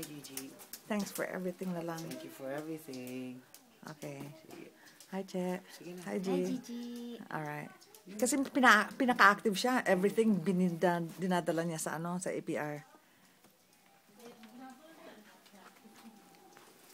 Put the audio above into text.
Hi, Gigi. Thanks for everything na lang. Thank you for everything. Okay. Sige. Hi, Che. Sige na. Hi, G. Hi, Gigi. Alright. Kasi pina, pinaka-active siya. Everything bininda, dinadala niya sa ano, sa APR.